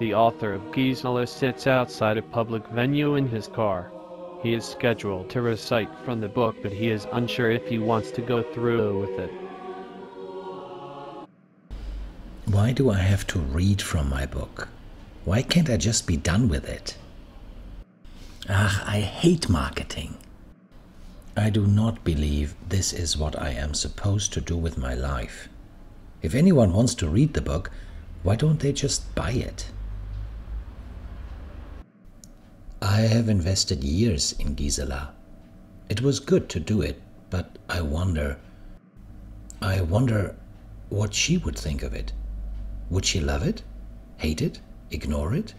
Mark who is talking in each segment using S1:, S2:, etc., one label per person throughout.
S1: The author of Gisela sits outside a public venue in his car. He is scheduled to recite from the book, but he is unsure if he wants to go through with it.
S2: Why do I have to read from my book? Why can't I just be done with it? Ah, I hate marketing. I do not believe this is what I am supposed to do with my life. If anyone wants to read the book, why don't they just buy it? I have invested years in Gisela. It was good to do it, but I wonder. I wonder what she would think of it. Would she love it? Hate it? Ignore it?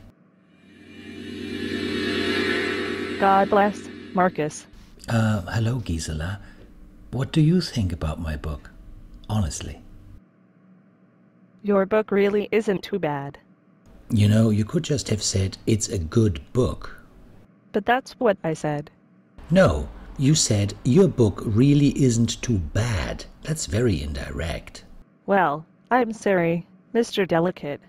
S3: God bless, Marcus.
S2: Uh, hello, Gisela. What do you think about my book? Honestly.
S3: Your book really isn't too bad.
S2: You know, you could just have said it's a good book.
S3: But that's what I said.
S2: No, you said your book really isn't too bad. That's very indirect.
S3: Well, I'm sorry, Mr. Delicate.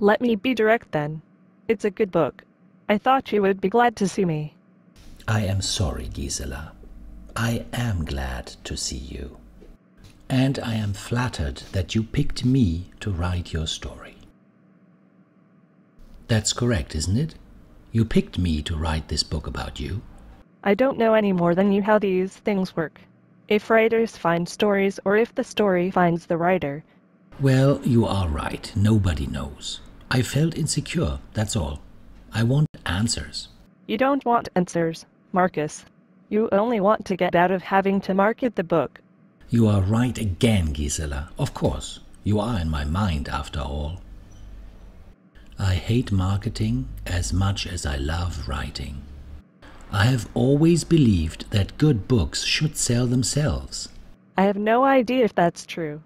S3: Let me be direct then. It's a good book. I thought you would be glad to see me.
S2: I am sorry, Gisela. I am glad to see you. And I am flattered that you picked me to write your story. That's correct, isn't it? You picked me to write this book about you.
S3: I don't know any more than you how these things work. If writers find stories or if the story finds the writer.
S2: Well, you are right. Nobody knows. I felt insecure, that's all. I want answers.
S3: You don't want answers, Marcus. You only want to get out of having to market the book.
S2: You are right again, Gisela. Of course. You are in my mind, after all. I hate marketing as much as I love writing. I have always believed that good books should sell themselves.
S3: I have no idea if that's true.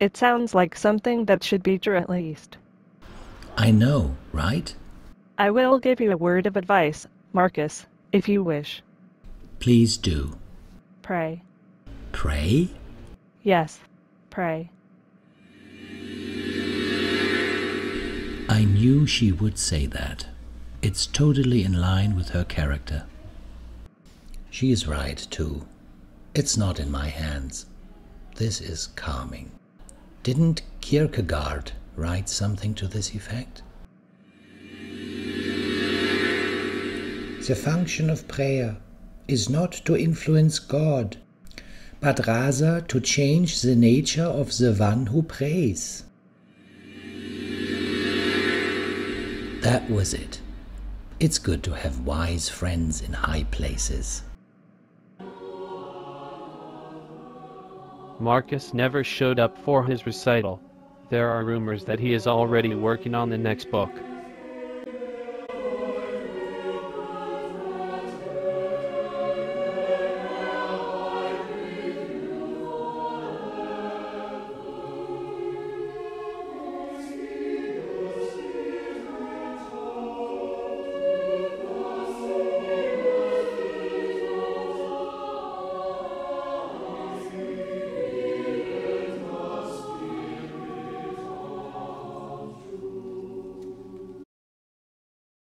S3: It sounds like something that should be true at least.
S2: I know, right?
S3: I will give you a word of advice, Marcus, if you wish.
S2: Please do.
S3: Pray.
S2: Pray?
S3: Yes, pray.
S2: Knew she would say that. It's totally in line with her character. She is right, too. It's not in my hands. This is calming. Didn't Kierkegaard write something to this effect? The function of prayer is not to influence God, but rather to change the nature of the one who prays. That was it. It's good to have wise friends in high places.
S1: Marcus never showed up for his recital. There are rumors that he is already working on the next book.